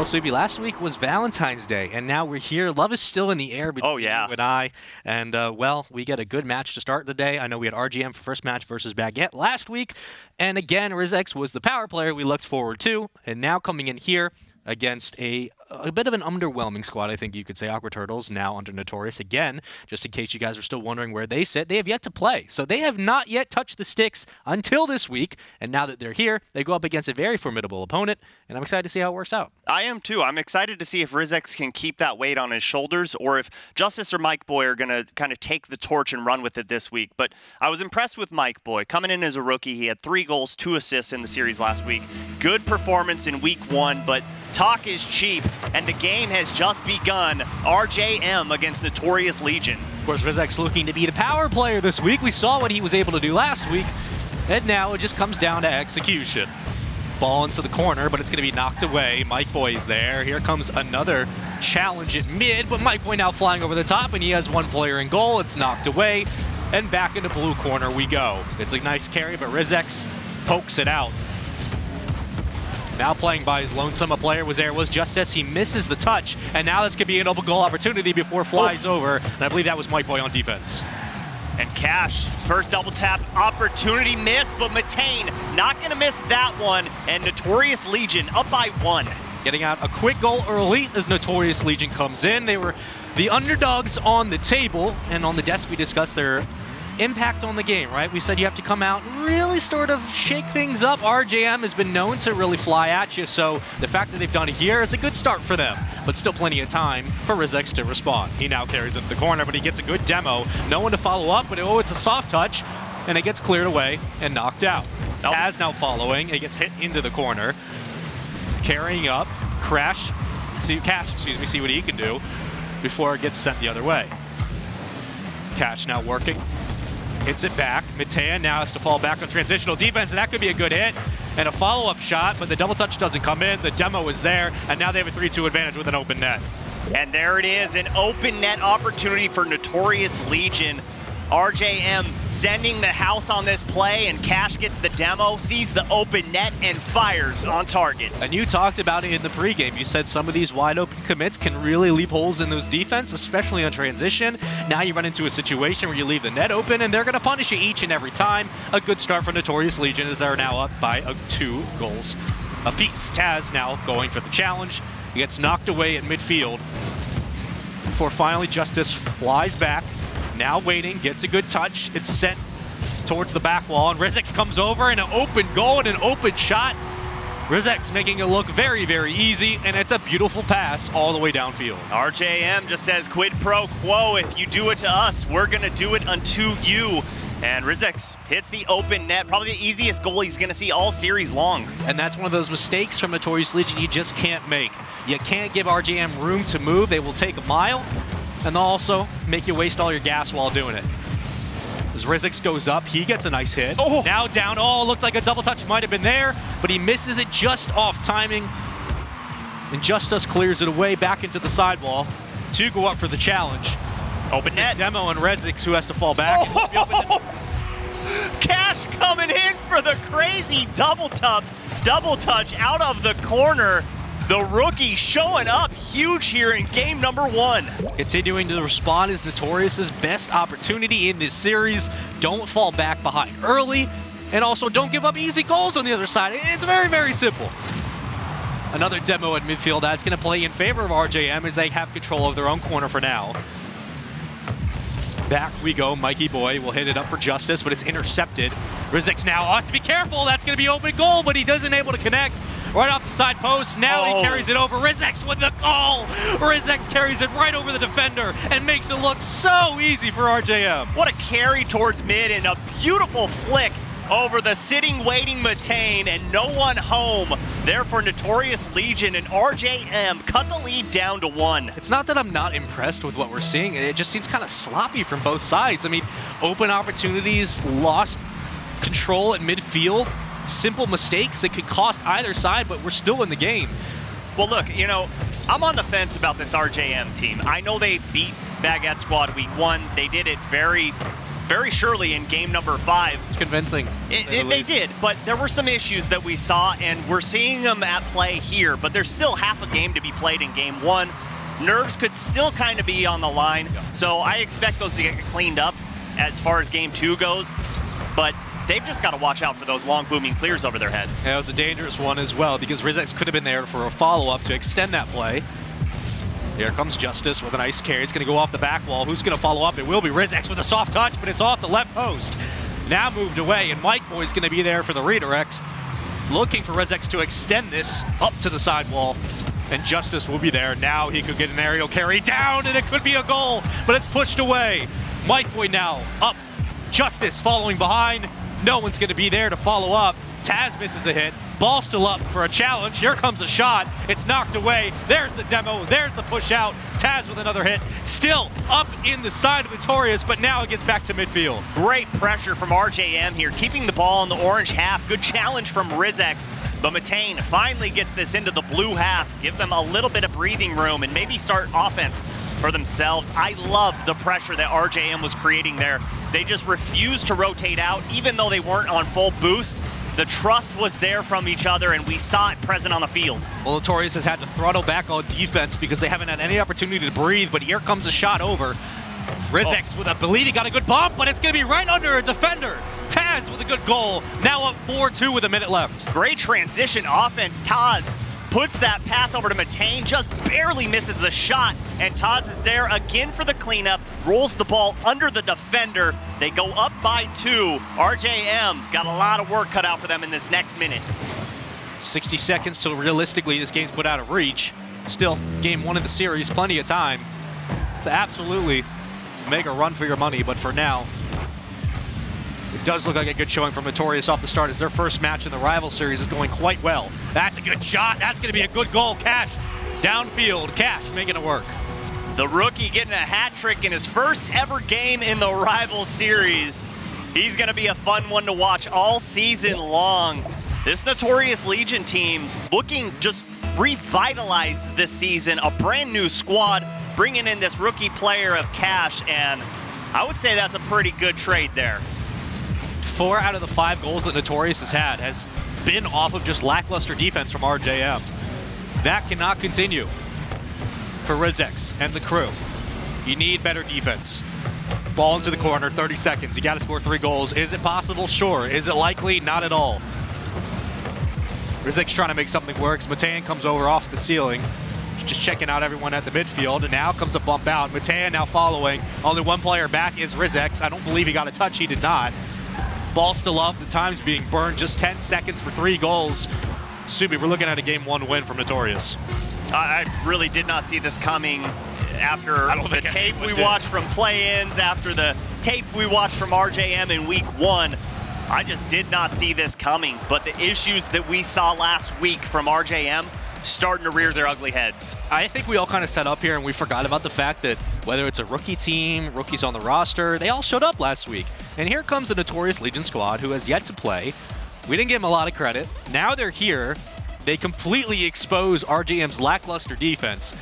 Well, Subi, last week was Valentine's Day, and now we're here. Love is still in the air between oh, yeah. you and I. And, uh, well, we get a good match to start the day. I know we had RJM for first match versus Baguette last week. And again, Rizex was the power player we looked forward to. And now coming in here, against a a bit of an underwhelming squad, I think you could say. Aqua Turtles now under Notorious again. Just in case you guys are still wondering where they sit, they have yet to play, so they have not yet touched the sticks until this week. And now that they're here, they go up against a very formidable opponent, and I'm excited to see how it works out. I am too. I'm excited to see if Rizex can keep that weight on his shoulders, or if Justice or Mike Boy are going to kind of take the torch and run with it this week. But I was impressed with Mike Boy coming in as a rookie. He had three goals, two assists in the series last week. Good performance in week one, but talk is cheap, and the game has just begun. RJM against Notorious Legion. Of course, Rizex looking to be the power player this week. We saw what he was able to do last week, and now it just comes down to execution. Ball into the corner, but it's going to be knocked away. Mike Boy is there. Here comes another challenge at mid, but Mike Boy now flying over the top, and he has one player in goal. It's knocked away, and back into blue corner we go. It's a nice carry, but Rizex pokes it out. Now playing by his lonesome, a player was there, was just as He misses the touch, and now this could be an open goal opportunity before flies Oof. over. And I believe that was Mike Boy on defense. And Cash, first double tap opportunity missed, but Matane not going to miss that one. And Notorious Legion up by one. Getting out a quick goal early as Notorious Legion comes in. They were the underdogs on the table, and on the desk we discussed their impact on the game, right? We said you have to come out and really sort of shake things up. RJM has been known to really fly at you, so the fact that they've done it here is a good start for them. But still plenty of time for Rizex to respond. He now carries it to the corner, but he gets a good demo. No one to follow up, but oh, it's a soft touch, and it gets cleared away and knocked out. Taz now following. It gets hit into the corner. Carrying up. Crash. See, Cash, excuse me, see what he can do before it gets sent the other way. Cash now working. Hits it back. Matea now has to fall back on transitional defense, and that could be a good hit. And a follow-up shot, but the double touch doesn't come in. The demo is there, and now they have a 3-2 advantage with an open net. And there it is, an open net opportunity for Notorious Legion. RJM sending the house on this play, and Cash gets the demo, sees the open net, and fires on target. And you talked about it in the pregame. You said some of these wide open commits can really leave holes in those defense, especially on transition. Now you run into a situation where you leave the net open, and they're going to punish you each and every time. A good start for Notorious Legion as they're now up by two goals apiece. Taz now going for the challenge. He gets knocked away at midfield before finally Justice flies back now waiting, gets a good touch. It's sent towards the back wall, and Rizex comes over and an open goal and an open shot. Rizex making it look very, very easy, and it's a beautiful pass all the way downfield. RJM just says quid pro quo. If you do it to us, we're going to do it unto you. And Rizex hits the open net, probably the easiest goal he's going to see all series long. And that's one of those mistakes from Notorious Legion you just can't make. You can't give RJM room to move. They will take a mile, and they'll also make you waste all your gas while doing it. As Rizex goes up, he gets a nice hit. Oh. Now down, oh, looked like a double touch might have been there, but he misses it just off timing. And Justice clears it away back into the sidewall. Two go up for the challenge. Open net. Demo and Rizex who has to fall back. Oh. Cash coming in for the crazy double touch, double touch out of the corner. The rookie showing up huge here in game number one. Continuing to respond is Notorious's best opportunity in this series. Don't fall back behind early, and also don't give up easy goals on the other side. It's very, very simple. Another demo at midfield that's going to play in favor of RJM as they have control of their own corner for now. Back we go. Mikey Boy will hit it up for Justice, but it's intercepted. Rizex now has to be careful. That's going to be open goal, but he doesn't able to connect right off the side post. Now oh. he carries it over. Rizex with the call. Rizex carries it right over the defender and makes it look so easy for RJM. What a carry towards mid and a beautiful flick over the sitting, waiting Matane, and no one home there for Notorious Legion, and RJM cut the lead down to one. It's not that I'm not impressed with what we're seeing. It just seems kind of sloppy from both sides. I mean, open opportunities, lost control at midfield, simple mistakes that could cost either side, but we're still in the game. Well, look, you know, I'm on the fence about this RJM team. I know they beat Baguette Squad week one. They did it very very surely in game number five. It's convincing. It, it, they did, but there were some issues that we saw, and we're seeing them at play here. But there's still half a game to be played in game one. Nerves could still kind of be on the line, so I expect those to get cleaned up as far as game two goes. But they've just got to watch out for those long booming clears over their head. Yeah, it was a dangerous one as well because Rizex could have been there for a follow-up to extend that play. Here comes Justice with a nice carry. It's going to go off the back wall. Who's going to follow up? It will be Rizex with a soft touch, but it's off the left post. Now moved away, and Mike Boy's going to be there for the redirect. Looking for Rizex to extend this up to the sidewall, and Justice will be there. Now he could get an aerial carry down, and it could be a goal, but it's pushed away. Mike Boy now up. Justice following behind. No one's going to be there to follow up. Taz misses a hit. Ball still up for a challenge. Here comes a shot. It's knocked away. There's the demo. There's the push out. Taz with another hit. Still up in the side of Notorious, but now it gets back to midfield. Great pressure from RJM here, keeping the ball in the orange half. Good challenge from Rizex. But Matane finally gets this into the blue half. Give them a little bit of breathing room and maybe start offense for themselves. I love the pressure that RJM was creating there. They just refused to rotate out, even though they weren't on full boost. The trust was there from each other, and we saw it present on the field. Well, Notorious has had to throttle back on defense because they haven't had any opportunity to breathe, but here comes a shot over. Rizex oh. with a belief, he got a good bump, but it's going to be right under a defender. Taz with a good goal, now up 4-2 with a minute left. Great transition offense. Taz puts that pass over to Matane, just barely misses the shot, and Taz is there again for the cleanup, rolls the ball under the defender. They go up by two. RJM got a lot of work cut out for them in this next minute. 60 seconds, so realistically this game's put out of reach. Still, game one of the series, plenty of time to absolutely make a run for your money, but for now, it does look like a good showing from Notorious off the start as their first match in the rival series is going quite well. That's a good shot. That's going to be a good goal. Cash downfield. Cash making it work. The rookie getting a hat trick in his first ever game in the rival series. He's going to be a fun one to watch all season long. This Notorious Legion team looking just revitalized this season. A brand new squad bringing in this rookie player of Cash, and I would say that's a pretty good trade there four out of the five goals that Notorious has had has been off of just lackluster defense from RJM. That cannot continue for Rizex and the crew. You need better defense. Ball into the corner, 30 seconds. You got to score three goals. Is it possible? Sure. Is it likely? Not at all. Rizex trying to make something work. Matan comes over off the ceiling, just checking out everyone at the midfield, and now comes a bump out. Matan now following. Only one player back is Rizex. I don't believe he got a touch. He did not. Ball still up. The time's being burned. Just 10 seconds for three goals. Subi, we're looking at a game one win from Notorious. I really did not see this coming after the tape we did. watched from play-ins, after the tape we watched from RJM in week one. I just did not see this coming, but the issues that we saw last week from RJM starting to rear their ugly heads. I think we all kind of set up here and we forgot about the fact that whether it's a rookie team, rookies on the roster, they all showed up last week. And here comes the Notorious Legion squad who has yet to play. We didn't give them a lot of credit. Now they're here. They completely expose RJM's lackluster defense,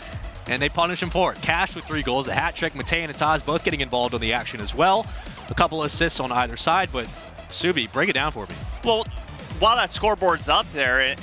and they punish him for it. Cash with three goals, a hat trick. Matei and Taz both getting involved on the action as well. A couple assists on either side, but Subi, break it down for me. Well, while that scoreboard's up there,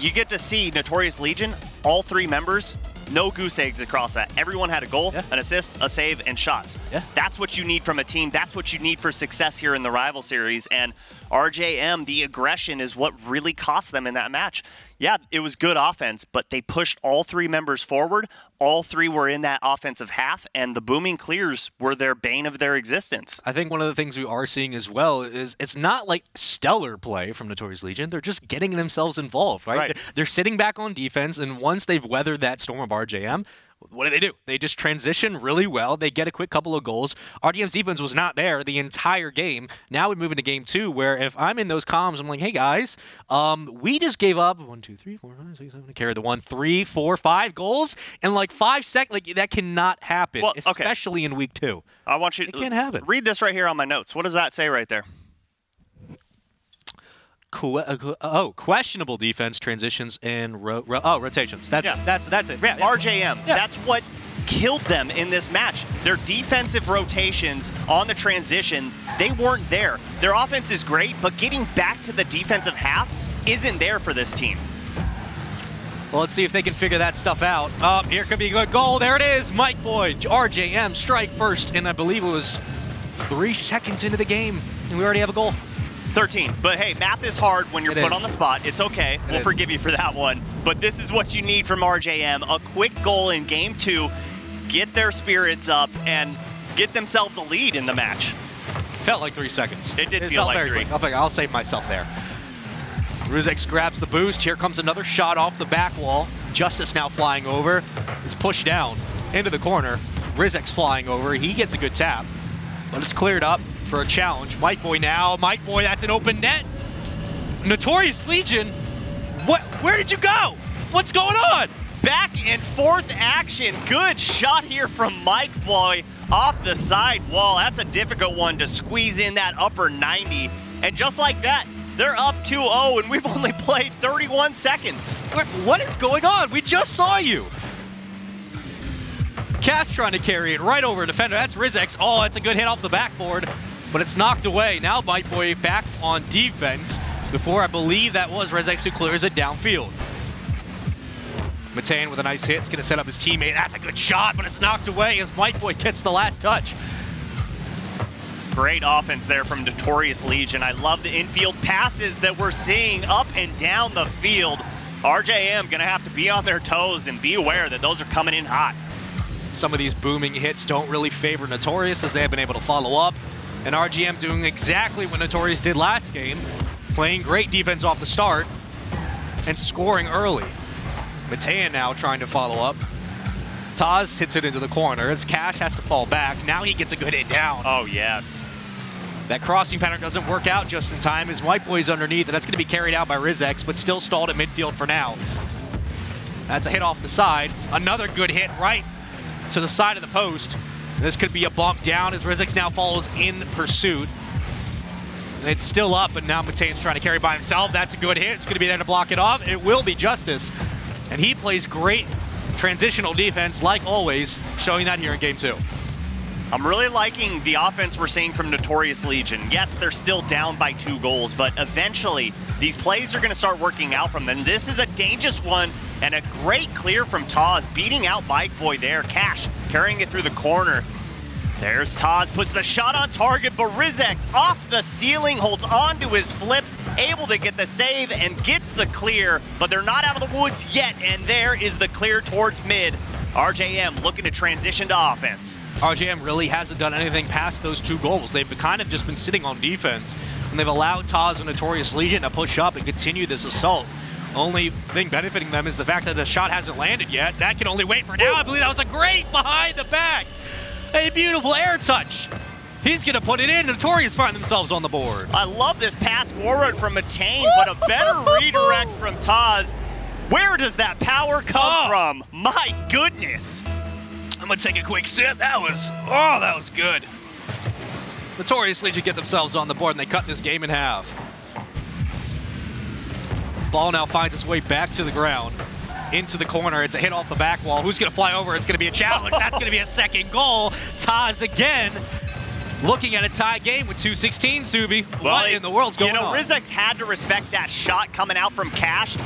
you get to see Notorious Legion, all three members no goose eggs across that. Everyone had a goal, yeah. an assist, a save, and shots. Yeah. That's what you need from a team. That's what you need for success here in the rival series. And RJM, the aggression is what really cost them in that match. Yeah, it was good offense, but they pushed all three members forward. All three were in that offensive half, and the booming clears were their bane of their existence. I think one of the things we are seeing as well is it's not like stellar play from Notorious Legion. They're just getting themselves involved, right? right. They're sitting back on defense, and once they've weathered that storm of RJM, what do they do? They just transition really well. They get a quick couple of goals. RJM's defense was not there the entire game. Now we move into game two, where if I'm in those comms, I'm like, hey guys, um, we just gave up one, two, three, four, five, six, seven, carry the one, three, four, five goals in like five seconds. Like that cannot happen, well, okay. especially in week two. I want you. It can't happen. Read this right here on my notes. What does that say right there? Uh, oh, questionable defense transitions and ro ro oh rotations. That's yeah. that's that's it. Yeah. RJM. Yeah. That's what killed them in this match. Their defensive rotations on the transition, they weren't there. Their offense is great, but getting back to the defensive half isn't there for this team. Well, let's see if they can figure that stuff out. Up, oh, here could be a good goal. There it is. Mike Boy, RJM, strike first, and I believe it was three seconds into the game, and we already have a goal. 13. But hey, math is hard when you're it put is. on the spot. It's okay. It we'll is. forgive you for that one. But this is what you need from RJM. A quick goal in game two, get their spirits up, and get themselves a lead in the match. Felt like three seconds. It did it feel like very three. quick. I'll, think- I'll save myself there. Rizex grabs the boost. Here comes another shot off the back wall. Justice now flying over. Is pushed down into the corner. Rizex flying over. He gets a good tap. But it's cleared up for a challenge. Mike Boy now. Mike Boy, that's an open net. Notorious Legion. What? Where did you go? What's going on? Back and forth action. Good shot here from Mike Boy off the side wall. That's a difficult one to squeeze in that upper 90. And just like that, they're up 2-0, and we've only played 31 seconds. What- is going on? We just saw you. Cash trying to carry it right over a defender. That's Rizex. Oh, it's a good hit off the backboard, but it's knocked away. Now Mike Boy back on defense. Before, I believe that was Rizex who clears it downfield. Matan with a nice hit. It's going to set up his teammate. That's a good shot, but it's knocked away as Mike Boy gets the last touch. Great offense there from Notorious Legion. I love the infield passes that we're seeing up and down the field. RJM gonna have to be on their toes and be aware that those are coming in hot. some of these booming hits don't really favor Notorious as they have been able to follow up. And RJM doing exactly what Notorious did last game, playing great defense off the start and scoring early. Matean now trying to follow up. Taz hits it into the corner as Cash has to fall back. Now he gets a good hit down. Oh yes. That crossing pattern doesn't work out just in time as Mike Boy's underneath, and that's going to be carried out by Rizex, but still stalled at midfield for now. That's a hit off the side. Another good hit right to the side of the post. This could be a bump down as Rizex now follows in pursuit. It's still up, but now Matean's trying to carry by himself. That's a good hit. It's going to be there to block it off. It will be Justice. And he plays great transitional defense, like always, showing that here in game two. I'm really liking the offense we're seeing from Notorious Legion. Yes, they're still down by two goals, but eventually these plays are going to start working out from them. This is a dangerous one and a great clear from Taz, beating out Mike Boy there. Cash carrying it through the corner. There's Taz, puts the shot on target, but Rizex off the ceiling, holds on to his flip, able to get the save and gets the clear, but they're not out of the woods yet, and there is the clear towards mid. RJM looking to transition to offense. RJM really hasn't done anything past those two goals. They've kind of just been sitting on defense, and they've allowed Taz and Notorious Legion to push up and continue this assault. Only thing benefiting them is the fact that the shot hasn't landed yet. That can only wait for now. I believe that was a great behind the back. A beautiful air touch. He's going to put it in. Notorious find themselves on the board. I love this pass forward from Matane, but a better redirect from Taz. Where does that power come Oh. from? My goodness. I'm going to take a quick sip. That was, oh, that was good. Notorious Legion get themselves on the board, and they cut this game in half. Ball now finds its way back to the ground. Into the corner. It's a hit off the back wall. Who's going to fly over? It's going to be a challenge. That's going to be a second goal. Taz again looking at a tie game with 216, Subi. what it- in the world's going on? You know, on? Rizex had to respect that shot coming out from Cash.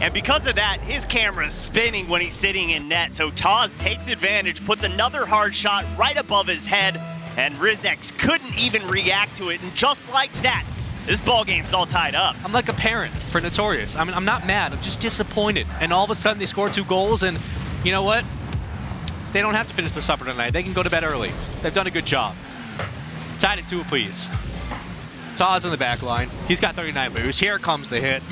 And because of that, his camera's spinning when he's sitting in net. So Taz takes advantage, puts another hard shot right above his head, and Rizex couldn't even react to it. And just like that, this ball game's all tied up. I'm like a parent for Notorious. I mean, I'm not mad. I'm just disappointed. And all of a sudden, they score two goals, and you know what? They don't have to finish their supper tonight. They can go to bed early. They've done a good job. Tied at two please. Taz in the back line. He's got 39 moves. Here comes the hit.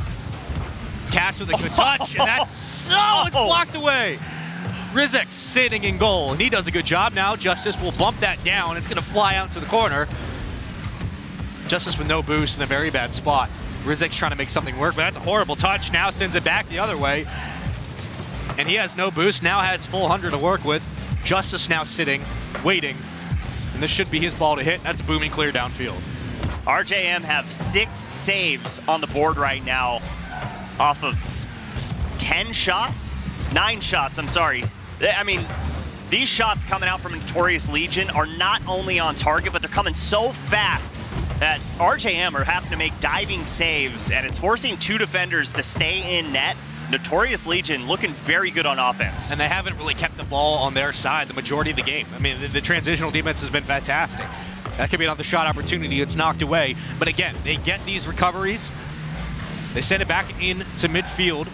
Cash with a good touch, and that's so it's oh. blocked away. Rizex sitting in goal, and he does a good job now. Justice will bump that down. It's going to fly out to the corner. Justice with no boost in a very bad spot. Rizex trying to make something work, but that's a horrible touch. Now sends it back the other way. And he has no boost, now has full 100 to work with. Justice now sitting, waiting. And this should be his ball to hit. That's a booming clear downfield. RJM have six saves on the board right now off of 10 shots? Nine shots, I'm sorry. Eh, I mean, these shots coming out from Notorious Legion are not only on target, but they're coming so fast that RJM are having to make diving saves, and it's forcing two defenders to stay in net. Notorious Legion looking very good on offense. And they haven't really kept the ball on their side the majority of the game. I mean, the, the transitional defense has been fantastic. That could be another shot opportunity. It's knocked away. But again, they get these recoveries. They send it back into midfield,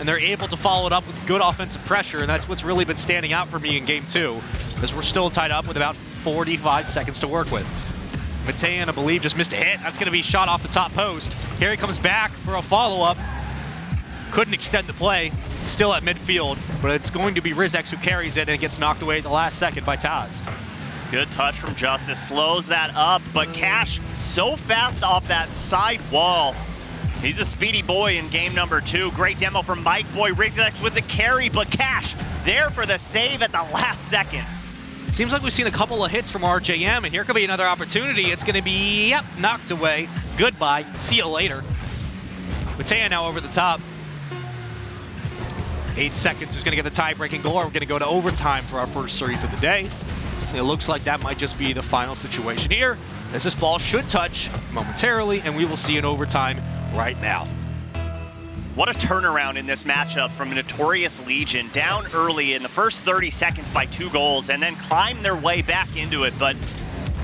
and they're able to follow it up with good offensive pressure, and that's what's really been standing out for me in game two, as we're still tied up with about 45 seconds to work with. Matean, I believe, just missed a hit. That's going to be shot off the top post. He comes back for a follow-up. Couldn't extend the play. Still at midfield, but it's going to be Rizex who carries it and gets knocked away at the last second by Taz. Good touch from Justice, slows that up, but Cash so fast off that side wall. He's a speedy boy in game number two. Great demo from Mike Boy. Rizex with the carry, but Cash there for the save at the last second. Seems like we've seen a couple of hits from RJM, and here could be another opportunity. It's going to be, yep, knocked away. Goodbye. See you later. Matea now over the top. Eight seconds. is going to get the tie-breaking goal? We're going to go to overtime for our first series of the day. It looks like that might just be the final situation here, as this ball should touch momentarily, and we will see an overtime right now. What a turnaround in this matchup from Notorious Legion. Down early in the first 30 seconds by two goals and then climb their way back into it. But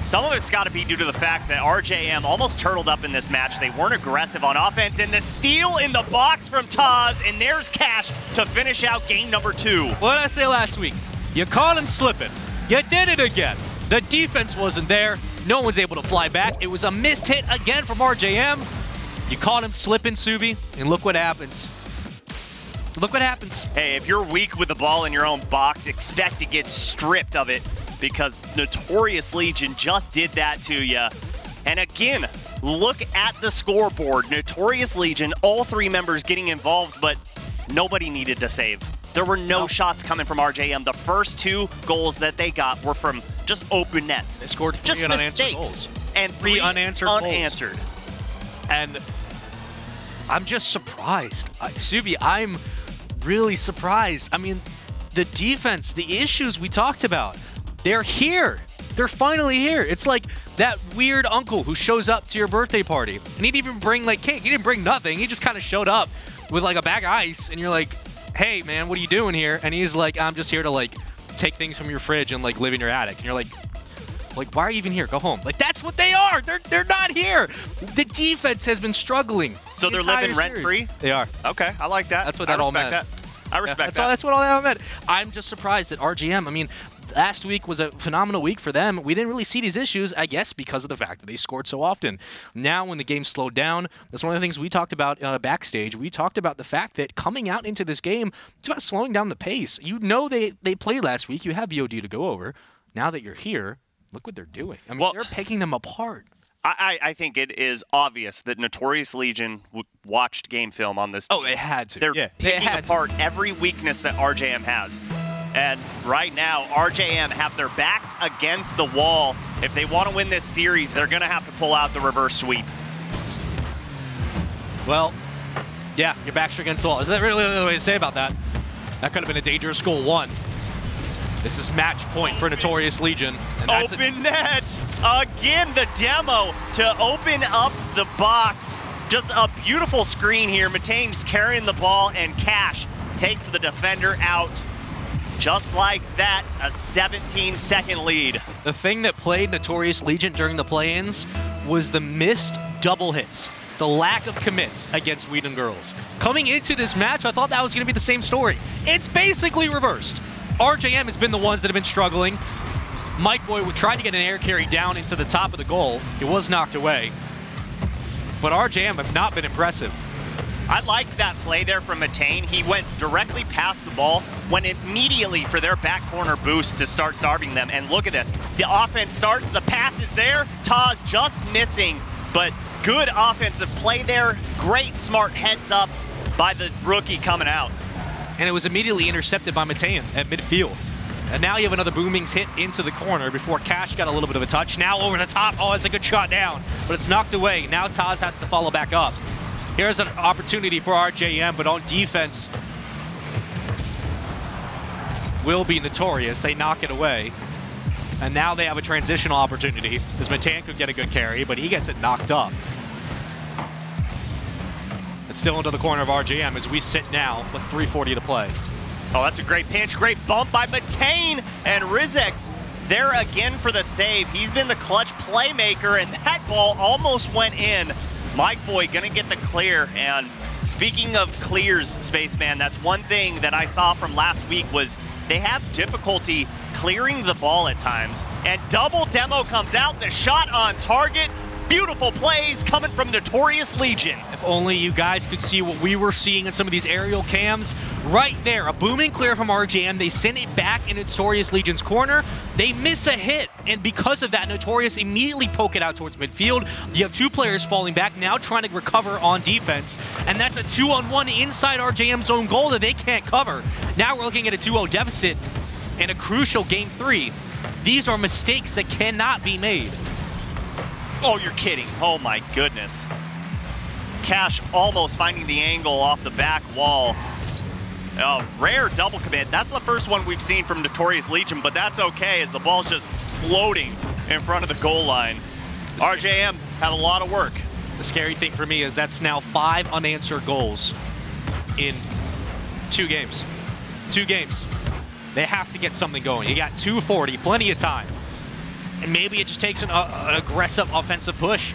some of it's got to be due to the fact that RJM almost turtled up in this match. They weren't aggressive on offense. And the steal in the box from Taz, and there's Cash to finish out game number two. What did I say last week? You caught him slipping. You did it again. The defense wasn't there. No one's able to fly back. It was a missed hit again from RJM. You caught him slipping, Subi, and look what happens. Look what happens. Hey, if you're weak with the ball in your own box, expect to get stripped of it because Notorious Legion just did that to you. And again, look at the scoreboard. Notorious Legion, all three members getting involved, but nobody needed to save. There were no shots coming from RJM. The first two goals that they got were from just open nets. They scored three just unanswered mistakes. goals. And three, Three unanswered goals. unanswered. And I'm just surprised. I, Subi, I'm really surprised. I mean, the defense, the issues we talked about, they're here. They're finally here. It's like that weird uncle who shows up to your birthday party and he didn't even bring like cake. He didn't bring nothing. He just kind of showed up with like a bag of ice and you're like, hey man, what are you doing here? And he's like, I'm just here to like take things from your fridge and like live in your attic. And you're like, like, why are you even here? Go home. Like, that's what they are. They're they're not here. The defense has been struggling. So the they're living entire series. rent-free? They are. Okay, I like that. That's what I that all meant. That. I Yeah, respect that's that. all. That's what all that meant. I'm just surprised that RJM. I mean, last week was a phenomenal week for them. We didn't really see these issues, I guess, because of the fact that they scored so often. Now, when the game slowed down, that's one of the things we talked about uh, backstage. We talked about the fact that coming out into this game, it's about slowing down the pace. You know they they played last week. You have VOD to go over. Now that you're here, look what they're doing. I mean, Well- they're picking them apart. I, I I think it is obvious that Notorious Legion w- watched game film on this. Oh, team. they had to. They're yeah, they picking had to. apart every weakness that RJM has. And right now, RJM have their backs against the wall. If they want to win this series, they're going to have to pull out the reverse sweep. Well, yeah, your back's against the wall. Is that really the way to say about that? That could have been a dangerous goal one. This is match point for Notorious Legion. And that's a- Open net. Again, the demo to open up the box. Just a beautiful screen here. Matane's carrying the ball, and Cash takes the defender out. Just like that, a 17 second lead. the thing that played Notorious Legion during the play-ins was the missed double hits. The lack of commits against Whedon Girls. Coming into this match, I thought that was going to be the same story. It's basically reversed. RJM has been the ones that have been struggling. Mike Boy tried to get an air carry down into the top of the goal. It was knocked away. But RJM have not been impressive. I like that play there from Matane. He went directly past the ball, went immediately for their back corner boost to start starving them. And look at this. The offense starts, the pass is there. Taz just missing, but good offensive play there. Great smart heads up by the rookie coming out. And it was immediately intercepted by Matean at midfield. And now you have another Boomings hit into the corner before Cash got a little bit of a touch. Now over the top. Oh, it's a good shot down, but it's knocked away. Now Taz has to follow back up. Here's an opportunity for RJM, but on defense, will be Notorious. They knock it away. And now they have a transitional opportunity, as Matan could get a good carry, but he gets it knocked up. It's still into the corner of RJM as we sit now with 340 to play. Oh, that's a great pinch. Great bump by Matane. And Rizex there again for the save. He's been the clutch playmaker, and that ball almost went in. Mike Boy gonna get the clear. And speaking of clears, Spaceman, that's one thing that I saw from last week was they have difficulty clearing the ball at times. And double demo comes out, the shot on target. Beautiful plays coming from Notorious Legion. If only you guys could see what we were seeing in some of these aerial cams. Right there, a booming clear from RJM. They send it back in Notorious Legion's corner. They miss a hit, and because of that, Notorious immediately poke it out towards midfield. You have two players falling back, now trying to recover on defense, and that's a two-on-one inside RJM's own goal that they can't cover. Now we're looking at a 2-0 deficit in a crucial game three. These are mistakes that cannot be made. Oh, you're kidding. Oh my goodness. Cash almost finding the angle off the back wall. Oh, rare double commit. That's the first one we've seen from Notorious Legion, but that's okay as the ball's just floating in front of the goal line. RJM had a lot of work. The scary thing for me is that's now five unanswered goals in two games. Two games. They have to get something going. You got 240, plenty of time. And maybe it just takes an, uh, an aggressive offensive push.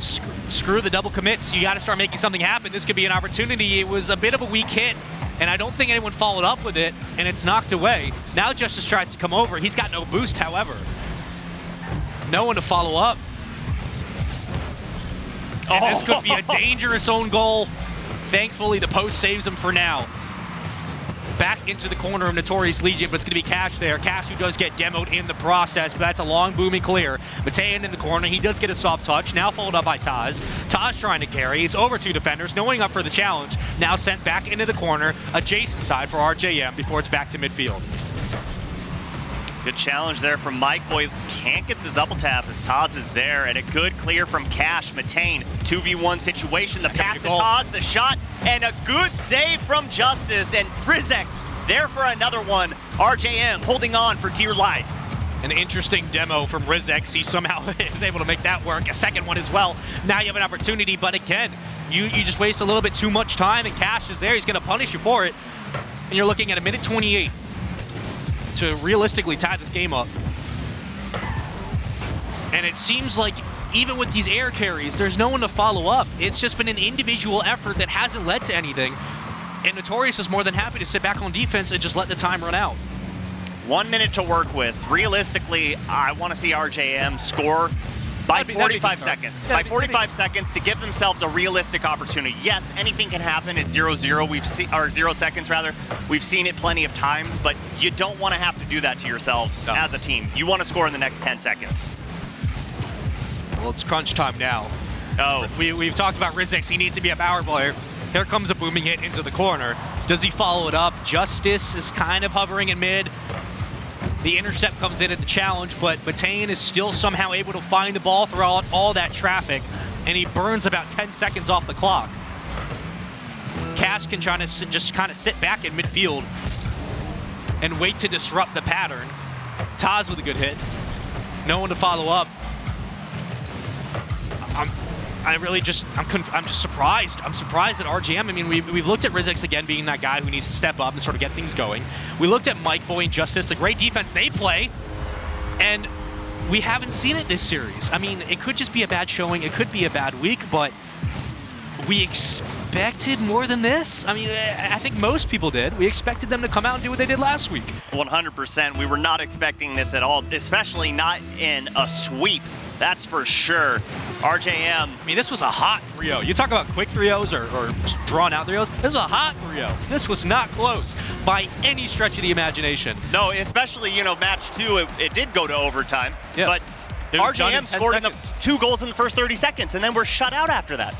Sc screw the double commits. You got to start making something happen. This could be an opportunity. It was a bit of a weak hit, and I don't think anyone followed up with it, and it's knocked away. Now Justice tries to come over. He's got no boost, however. No one to follow up. And oh. this could be a dangerous own goal. Thankfully, the post saves him for now back into the corner of Notorious Legion, but it's going to be Cash there. Cash who does get demoed in the process, but that's a long booming clear. Matean in the corner. He does get a soft touch. Now followed up by Taz. Taz trying to carry. It's over two defenders, knowing up for the challenge. Now sent back into the corner, adjacent side for RJM before it's back to midfield. Good challenge there from Mike Boy. Can't get the double tap as Taz is there. And a good clear from Cash. Matane, 2v1 situation. The pass to Taz, the shot, and a good save from Justice. And Rizex there for another one. RJM holding on for dear life. An interesting demo from Rizex. He somehow is able to make that work. A second one as well. Now you have an opportunity, but again, you, you just waste a little bit too much time, and Cash is there. He's going to punish you for it. And you're looking at a minute 28 to realistically tie this game up. And it seems like even with these air carries, there's no one to follow up. It's just been an individual effort that hasn't led to anything. And Notorious is more than happy to sit back on defense and just let the time run out. One minute to work with. Realistically, I want to see RJM score by be, 45 seconds. By 45 seconds to give themselves a realistic opportunity. Yes, anything can happen. It's 0-0. We've seen or 0 seconds rather. We've seen it plenty of times, but you don't want to have to do that to yourselves no. as a team. You want to score in the next 10 seconds. Well, it's crunch time now. Oh, we, we've talked about Rizex. He needs to be a power player. Here comes a booming hit into the corner. Does he follow it up? Justice is kind of hovering in mid. The intercept comes in at the challenge, but Batain is still somehow able to find the ball throughout all that traffic, and he burns about 10 seconds off the clock. Cash can try to just kind of sit back in midfield and wait to disrupt the pattern. Taz with a good hit. No one to follow up. I'm I really just, I'm, I'm just surprised. I'm surprised at RJM. I mean, we, we've looked at Rizex again being that guy who needs to step up and sort of get things going. We looked at Mike Boy and Justice, the great defense they play, and we haven't seen it this series. I mean, it could just be a bad showing. It could be a bad week, but we expected more than this. I mean, I think most people did. We expected them to come out and do what they did last week. 100%. We were not expecting this at all, especially not in a sweep. That's for sure. RJM. I mean, this was a hot 3-0. You talk about quick 3-0s or, or drawn out 3-0s. This was a hot 3-0. This was not close by any stretch of the imagination. No, especially, you know, match two, it, it did go to overtime. Yeah. But RJM scored in the two goals in the first 30 seconds, and then we're shut out after that.